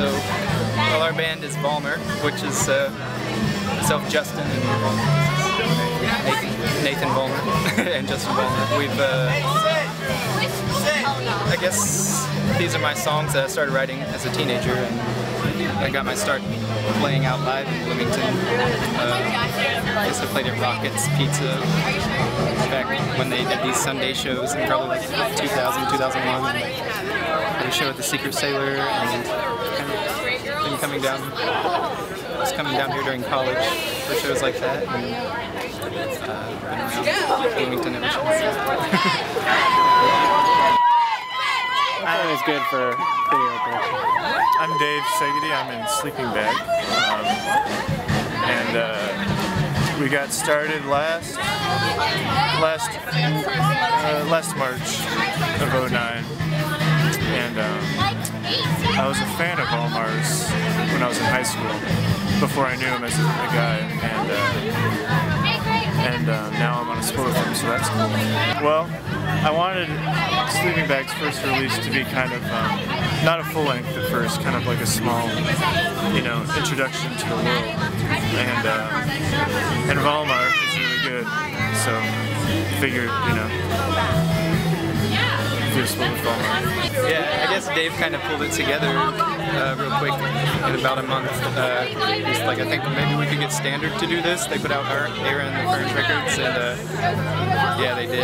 So, well, our band is Vollmar, which is uh, Justin, and Nathan, Vollmar, and Justin Vollmar. We've, uh, I guess these are my songs that I started writing as a teenager, and I got my start playing out live in Bloomington. Uh, I guess I played at Rockets Pizza back when they did these Sunday shows in probably like 2000, 2001. I Had a show at the Secret Sailor, and kind of been coming down, was coming down here during college for shows like that, and uh, been around Bloomington ever since. I think it's good for video production. I'm Dave Segedy. I'm in Sleeping Bag. Um, and uh, we got started last last uh, last March of 09. I was a fan of Vollmar's when I was in high school, before I knew him as a, guy. And uh, and uh, now I'm on a split with him, so that's cool. Well, I wanted Sleeping Bag's first release to be kind of um, not a full length at first, kind of like a small, you know, introduction to the world. And uh, and Valmar is really good, so figured, you know, Yeah, I guess Dave kind of pulled it together uh, real quick in about a month. Uh, just like I think maybe we could get Standard to do this. They put out our Aaron and the Furnace Records, and uh, yeah, they did.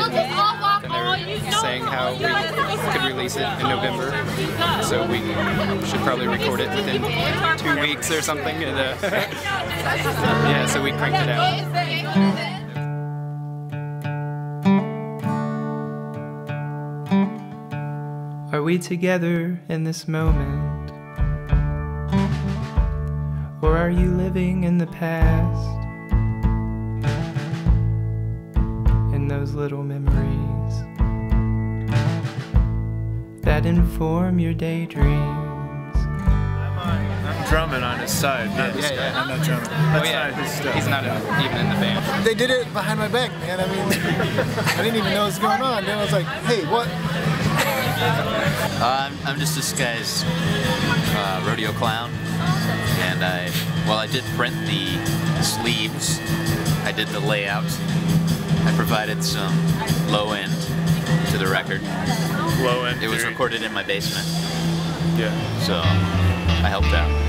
And they were saying how we could release it in November, so we should probably record it within two weeks or something. And uh, yeah, so we cranked it out. We together in this moment? Or are you living in the past? In those little memories that inform your daydreams. I'm drumming on his side, not this yeah, guy. yeah. I'm not drumming. Oh That's yeah, not his stuff. he's not in- even in the band. They did it behind my back, man. I mean, I didn't even know what was going on. Then I was like, hey, what? Uh, I'm, I'm just this guy's uh, rodeo clown, and I, well, I did print the sleeves. I did the layout. I provided some low end to the record. Low end. It was recorded in my basement, Yeah. so I helped out.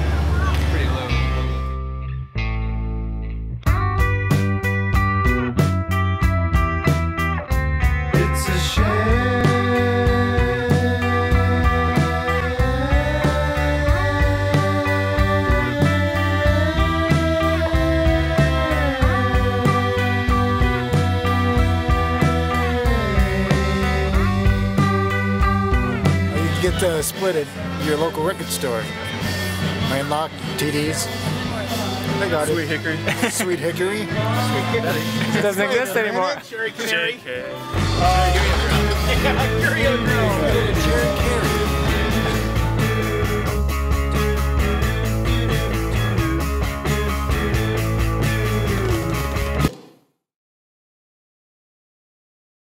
Get uh, split at your local record store. Landlock, TDs. They got Sweet it. Hickory. Sweet Hickory. It doesn't exist anymore. JK. Cherry Carry.